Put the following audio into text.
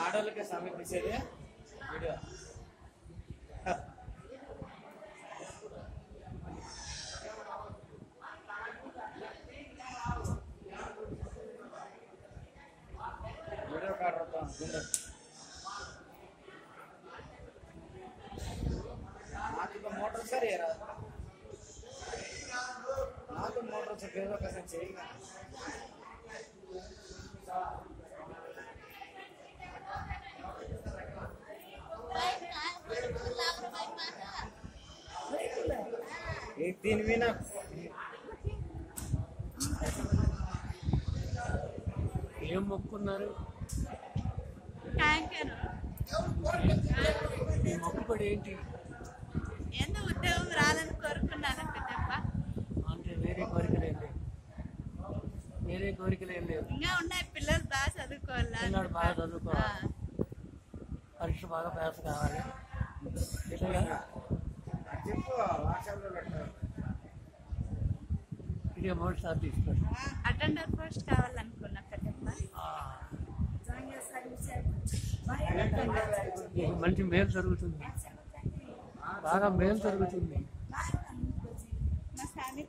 ఆడోళ్ళకి సమయం మోటార్ సరే నాకు మోటార్ సరే ఏదో ఒకసారి చేయగా ఏ దీని మీద? ఏం మొక్కున్నారు? మొక్కుబడి ఏంటి ఎంత ఉద్యోగం రాదని కోరుకున్నాను పెద్దప్ప అంటే వేరే కోరికలు ఏం లేవు వేరే కోరికలు ఏం లేవు. ఇంకా ఉన్నాయి పిల్లలు బాగా చదువుకోవాలా? పిల్లాడు బాగా చదువుకోవాలి. పరీక్ష బాగా పాస్ కావాలి. ఇది అమౌంట్ సార్ తీసుకోండి అటెండర్ పోస్ట్ కావాలనుకున్నా పెద్దప్ప మంచి మేలు జరుగుతుంది. బాగా మేలు జరుగుతుంది. మా ఫ్యామిలీ